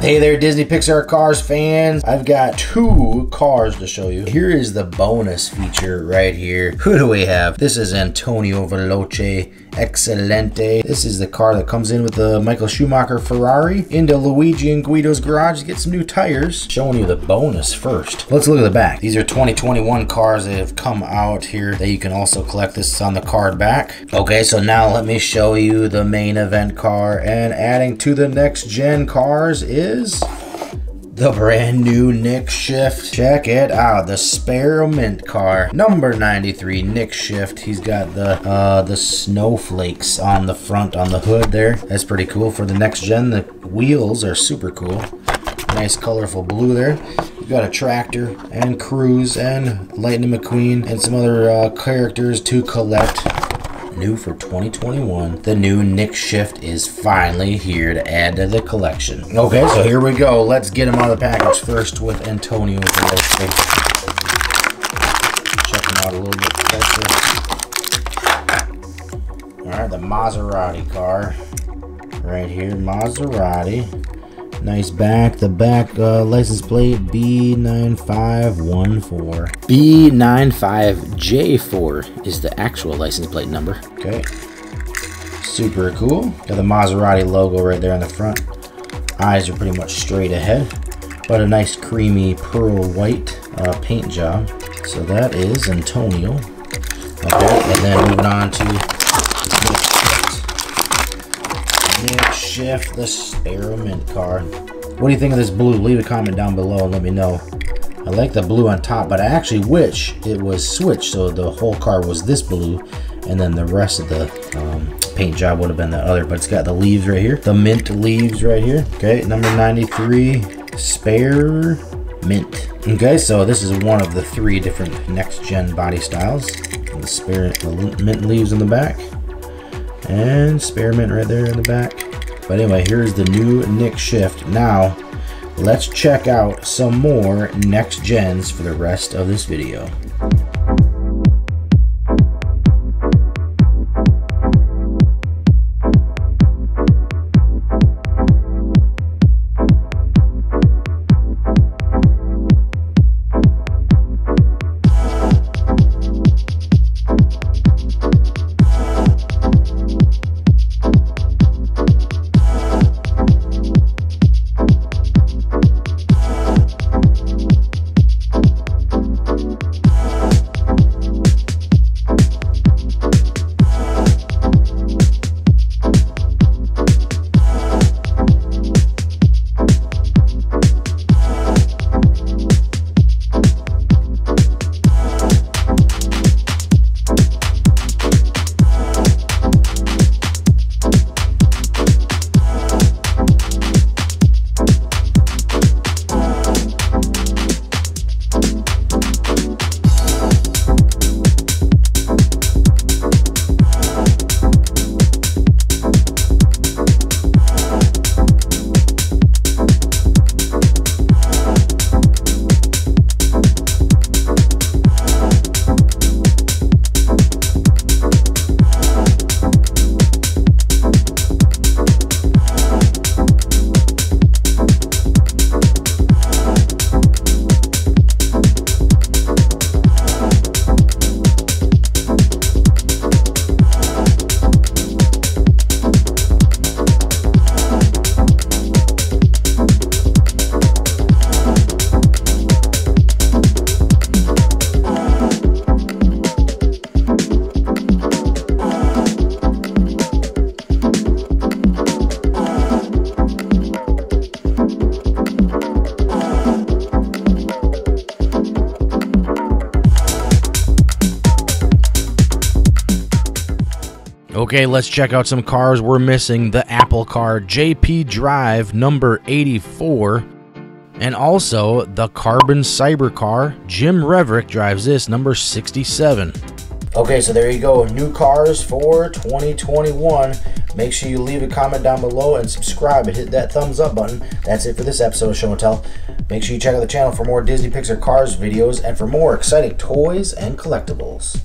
Hey there, Disney Pixar Cars fans. I've got two cars to show you. Here is the bonus feature right here. Who do we have? This is Antonio Veloce Excelente. This is the car that comes in with the Michael Schumacher Ferrari into Luigi and Guido's garage to get some new tires. Showing you the bonus first. Let's look at the back. These are 2021 cars that have come out here that you can also collect. This is on the card back. Okay, so now let me show you the main event car and adding to the next gen cars is the brand new Nick Shift. Check it out, the Spearmint car, number 93 Nick Shift. He's got the uh, the snowflakes on the front on the hood there. That's pretty cool for the next gen. The wheels are super cool. Nice colorful blue there. You've got a tractor and cruise and Lightning McQueen and some other uh, characters to collect new for 2021. The new Nick Shift is finally here to add to the collection. Okay, so here we go. Let's get him out of the package first with Antonio. Check him out a little bit closer. Alright, the Maserati car. Right here, Maserati. Nice back. The back uh, license plate B9514. B95J4 is the actual license plate number. Okay. Super cool. Got the Maserati logo right there in the front. Eyes are pretty much straight ahead, but a nice creamy pearl white uh, paint job. So that is Antonio. Okay, and then moving on to Nick Shift, the Spearmint car. What do you think of this blue? Leave a comment down below and let me know. I like the blue on top, but I actually wish it was switched so the whole car was this blue and then the rest of the um, paint job would have been the other, but it's got the leaves right here. The mint leaves right here. Okay, number 93, Spare Mint. Okay, so this is one of the three different next gen body styles. The spare the mint leaves in the back and spearmint right there in the back. But anyway, here's the new Nick Shift. Now, let's check out some more next gens for the rest of this video. Okay, let's check out some cars we're missing. The Apple car JP Drive number 84. And also the Carbon Cyber car. Jim Reverick drives this number 67. Okay, so there you go. New cars for 2021. Make sure you leave a comment down below and subscribe and hit that thumbs up button. That's it for this episode of Show and Tell. Make sure you check out the channel for more Disney Pixar Cars videos and for more exciting toys and collectibles.